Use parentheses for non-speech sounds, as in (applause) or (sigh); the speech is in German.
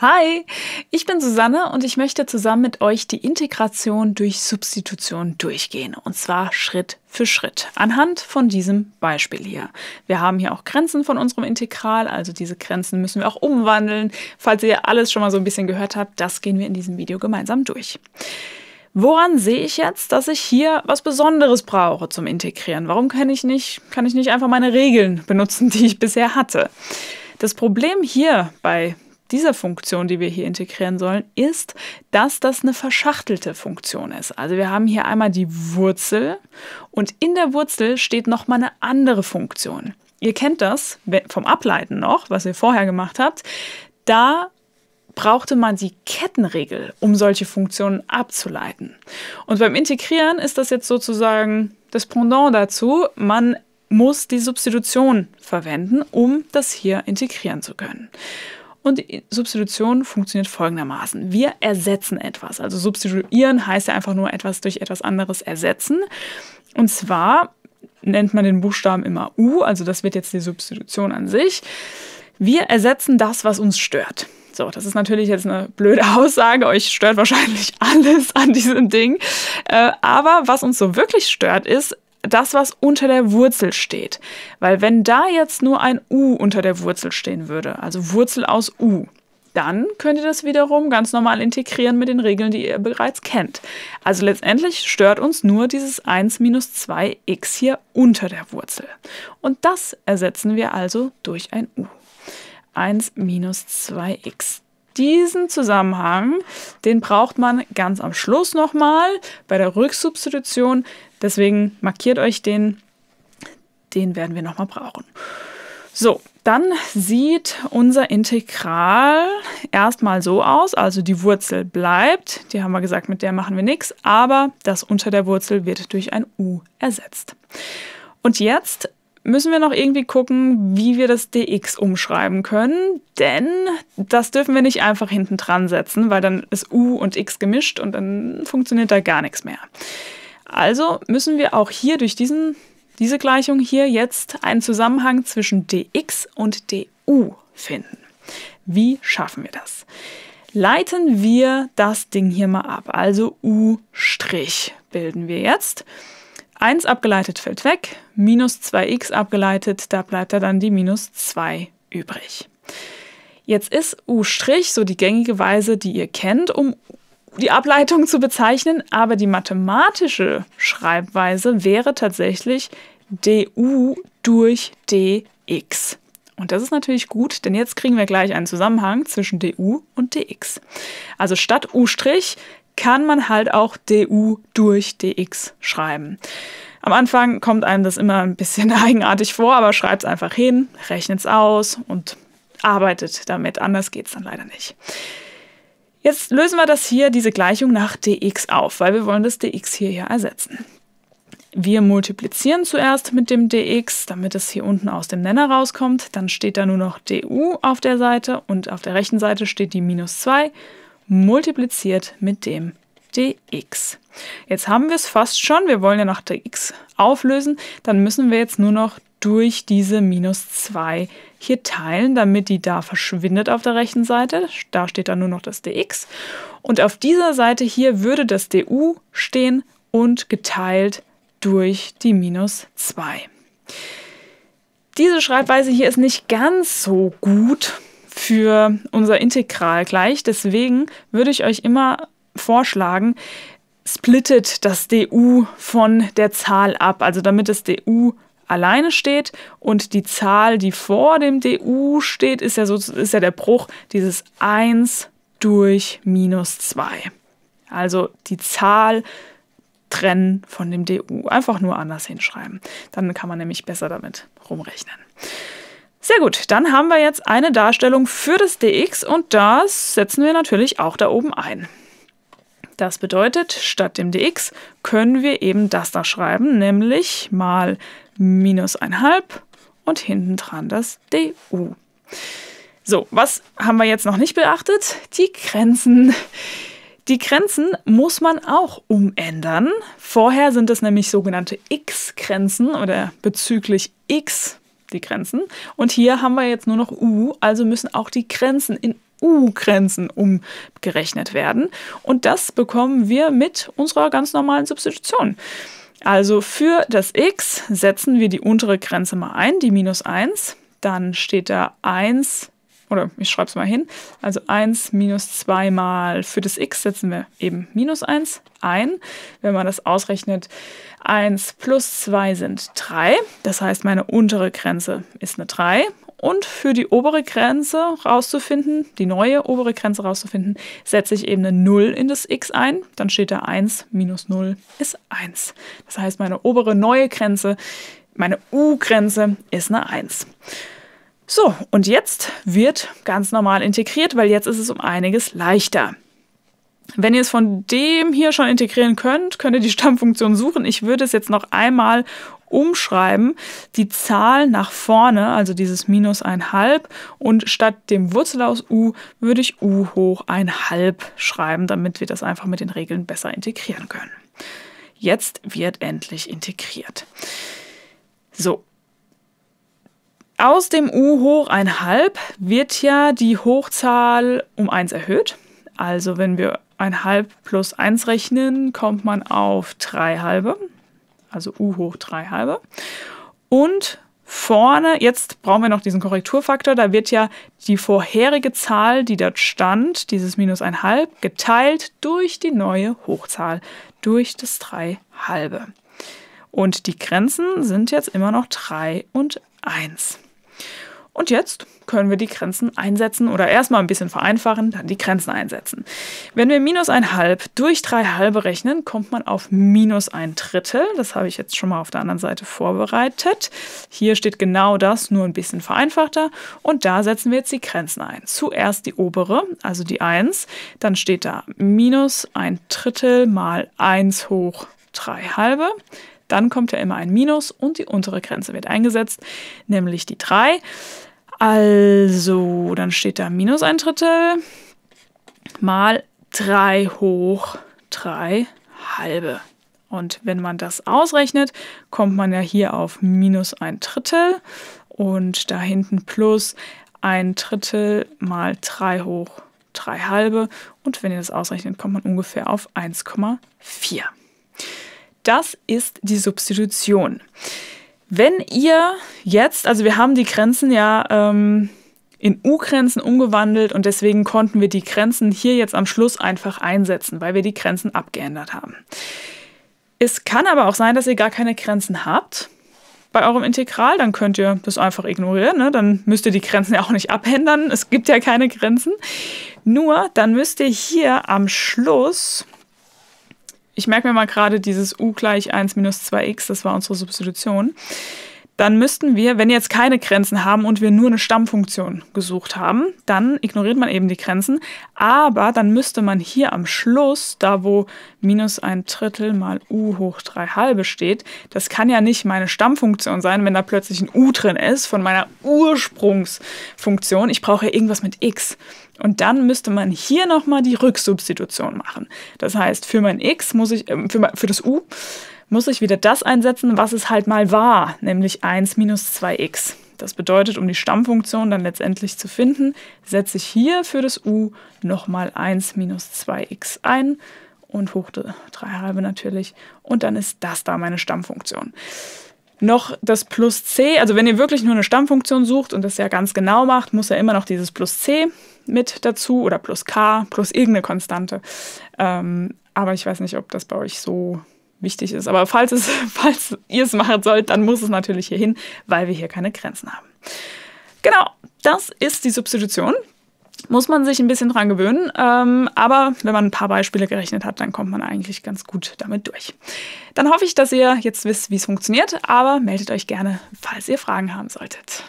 Hi, ich bin Susanne und ich möchte zusammen mit euch die Integration durch Substitution durchgehen. Und zwar Schritt für Schritt anhand von diesem Beispiel hier. Wir haben hier auch Grenzen von unserem Integral, also diese Grenzen müssen wir auch umwandeln. Falls ihr alles schon mal so ein bisschen gehört habt, das gehen wir in diesem Video gemeinsam durch. Woran sehe ich jetzt, dass ich hier was Besonderes brauche zum Integrieren? Warum kann ich nicht, kann ich nicht einfach meine Regeln benutzen, die ich bisher hatte? Das Problem hier bei dieser Funktion, die wir hier integrieren sollen, ist, dass das eine verschachtelte Funktion ist. Also wir haben hier einmal die Wurzel und in der Wurzel steht nochmal eine andere Funktion. Ihr kennt das vom Ableiten noch, was ihr vorher gemacht habt. Da brauchte man die Kettenregel, um solche Funktionen abzuleiten. Und beim Integrieren ist das jetzt sozusagen das Pendant dazu. Man muss die Substitution verwenden, um das hier integrieren zu können. Und die Substitution funktioniert folgendermaßen. Wir ersetzen etwas. Also substituieren heißt ja einfach nur etwas durch etwas anderes ersetzen. Und zwar nennt man den Buchstaben immer U, also das wird jetzt die Substitution an sich. Wir ersetzen das, was uns stört. So, das ist natürlich jetzt eine blöde Aussage. Euch stört wahrscheinlich (laughs) alles an diesem Ding. Äh, aber was uns so wirklich stört, ist, das, was unter der Wurzel steht. Weil wenn da jetzt nur ein U unter der Wurzel stehen würde, also Wurzel aus U, dann könnt ihr das wiederum ganz normal integrieren mit den Regeln, die ihr bereits kennt. Also letztendlich stört uns nur dieses 1 minus 2x hier unter der Wurzel. Und das ersetzen wir also durch ein U. 1 minus 2x diesen Zusammenhang, den braucht man ganz am Schluss nochmal bei der Rücksubstitution. Deswegen markiert euch den. Den werden wir nochmal brauchen. So, dann sieht unser Integral erstmal so aus. Also die Wurzel bleibt. Die haben wir gesagt, mit der machen wir nichts. Aber das unter der Wurzel wird durch ein u ersetzt. Und jetzt müssen wir noch irgendwie gucken, wie wir das dx umschreiben können, denn das dürfen wir nicht einfach hinten dran setzen, weil dann ist u und x gemischt und dann funktioniert da gar nichts mehr. Also müssen wir auch hier durch diesen, diese Gleichung hier jetzt einen Zusammenhang zwischen dx und du finden. Wie schaffen wir das? Leiten wir das Ding hier mal ab, also u' bilden wir jetzt. 1 abgeleitet fällt weg, minus 2x abgeleitet, da bleibt da dann die minus 2 übrig. Jetzt ist u' so die gängige Weise, die ihr kennt, um die Ableitung zu bezeichnen, aber die mathematische Schreibweise wäre tatsächlich du durch dx. Und das ist natürlich gut, denn jetzt kriegen wir gleich einen Zusammenhang zwischen du und dx. Also statt u' kann man halt auch du durch dx schreiben. Am Anfang kommt einem das immer ein bisschen (laughs) eigenartig vor, aber schreibt es einfach hin, rechnet es aus und arbeitet damit. Anders geht es dann leider nicht. Jetzt lösen wir das hier, diese Gleichung nach dx auf, weil wir wollen das dx hier ja ersetzen. Wir multiplizieren zuerst mit dem dx, damit es hier unten aus dem Nenner rauskommt. Dann steht da nur noch du auf der Seite und auf der rechten Seite steht die minus 2 multipliziert mit dem dx. Jetzt haben wir es fast schon. Wir wollen ja nach dx auflösen. Dann müssen wir jetzt nur noch durch diese minus 2 hier teilen, damit die da verschwindet auf der rechten Seite. Da steht dann nur noch das dx. Und auf dieser Seite hier würde das du stehen und geteilt durch die minus 2. Diese Schreibweise hier ist nicht ganz so gut, für unser Integral gleich. Deswegen würde ich euch immer vorschlagen, splittet das du von der Zahl ab, also damit das du alleine steht und die Zahl, die vor dem du steht, ist ja, so, ist ja der Bruch dieses 1 durch minus 2. Also die Zahl trennen von dem du. Einfach nur anders hinschreiben. Dann kann man nämlich besser damit rumrechnen. Sehr gut, dann haben wir jetzt eine Darstellung für das dx und das setzen wir natürlich auch da oben ein. Das bedeutet, statt dem dx können wir eben das da schreiben, nämlich mal minus 1,5 und hinten dran das du. So, was haben wir jetzt noch nicht beachtet? Die Grenzen. Die Grenzen muss man auch umändern. Vorher sind es nämlich sogenannte x-Grenzen oder bezüglich x die Grenzen. Und hier haben wir jetzt nur noch u, also müssen auch die Grenzen in U-Grenzen umgerechnet werden. Und das bekommen wir mit unserer ganz normalen Substitution. Also für das x setzen wir die untere Grenze mal ein, die minus 1. Dann steht da 1 oder ich schreibe es mal hin, also 1 minus 2 mal für das x setzen wir eben minus 1 ein. Wenn man das ausrechnet, 1 plus 2 sind 3. Das heißt, meine untere Grenze ist eine 3. Und für die obere Grenze rauszufinden, die neue obere Grenze rauszufinden, setze ich eben eine 0 in das x ein. Dann steht da 1 minus 0 ist 1. Das heißt, meine obere neue Grenze, meine u-Grenze ist eine 1. So, und jetzt wird ganz normal integriert, weil jetzt ist es um einiges leichter. Wenn ihr es von dem hier schon integrieren könnt, könnt ihr die Stammfunktion suchen. Ich würde es jetzt noch einmal umschreiben, die Zahl nach vorne, also dieses minus 1,5 und statt dem Wurzel aus u würde ich u hoch 1,5 schreiben, damit wir das einfach mit den Regeln besser integrieren können. Jetzt wird endlich integriert. So, aus dem u hoch 1,5 wird ja die Hochzahl um 1 erhöht. Also wenn wir 1,5 plus 1 rechnen, kommt man auf 3 halbe. Also u hoch 3 halbe. Und vorne, jetzt brauchen wir noch diesen Korrekturfaktor, da wird ja die vorherige Zahl, die dort stand, dieses minus 1,5, geteilt durch die neue Hochzahl, durch das 3 halbe. Und die Grenzen sind jetzt immer noch 3 und 1. Und jetzt können wir die Grenzen einsetzen oder erstmal ein bisschen vereinfachen, dann die Grenzen einsetzen. Wenn wir minus ein halb durch drei halbe rechnen, kommt man auf minus ein Drittel. Das habe ich jetzt schon mal auf der anderen Seite vorbereitet. Hier steht genau das, nur ein bisschen vereinfachter. Und da setzen wir jetzt die Grenzen ein. Zuerst die obere, also die 1. Dann steht da minus ein Drittel mal 1 hoch 3 halbe. Dann kommt ja immer ein Minus und die untere Grenze wird eingesetzt, nämlich die 3. Also, dann steht da minus ein Drittel mal 3 hoch 3 halbe. Und wenn man das ausrechnet, kommt man ja hier auf minus ein Drittel und da hinten plus ein Drittel mal 3 hoch 3 halbe. Und wenn ihr das ausrechnet, kommt man ungefähr auf 1,4. Das ist die Substitution. Wenn ihr jetzt, also wir haben die Grenzen ja ähm, in U-Grenzen umgewandelt und deswegen konnten wir die Grenzen hier jetzt am Schluss einfach einsetzen, weil wir die Grenzen abgeändert haben. Es kann aber auch sein, dass ihr gar keine Grenzen habt bei eurem Integral, dann könnt ihr das einfach ignorieren. Ne? Dann müsst ihr die Grenzen ja auch nicht abändern. Es gibt ja keine Grenzen. Nur dann müsst ihr hier am Schluss ich merke mir mal gerade dieses u gleich 1 minus 2x, das war unsere Substitution, dann müssten wir, wenn jetzt keine Grenzen haben und wir nur eine Stammfunktion gesucht haben, dann ignoriert man eben die Grenzen. Aber dann müsste man hier am Schluss, da wo minus ein Drittel mal u hoch 3 halbe steht, das kann ja nicht meine Stammfunktion sein, wenn da plötzlich ein u drin ist von meiner Ursprungsfunktion. Ich brauche ja irgendwas mit x. Und dann müsste man hier nochmal die Rücksubstitution machen. Das heißt, für mein x muss ich, äh, für, für das u muss ich wieder das einsetzen, was es halt mal war, nämlich 1 minus 2x. Das bedeutet, um die Stammfunktion dann letztendlich zu finden, setze ich hier für das u nochmal 1 minus 2x ein und hoch 3 halbe natürlich. Und dann ist das da meine Stammfunktion. Noch das plus c, also wenn ihr wirklich nur eine Stammfunktion sucht und das ja ganz genau macht, muss ja immer noch dieses plus c mit dazu oder plus k, plus irgendeine Konstante. Ähm, aber ich weiß nicht, ob das bei euch so wichtig ist. Aber falls, es, (laughs) falls ihr es machen sollt, dann muss es natürlich hier hin, weil wir hier keine Grenzen haben. Genau, das ist die Substitution. Muss man sich ein bisschen dran gewöhnen, ähm, aber wenn man ein paar Beispiele gerechnet hat, dann kommt man eigentlich ganz gut damit durch. Dann hoffe ich, dass ihr jetzt wisst, wie es funktioniert, aber meldet euch gerne, falls ihr Fragen haben solltet.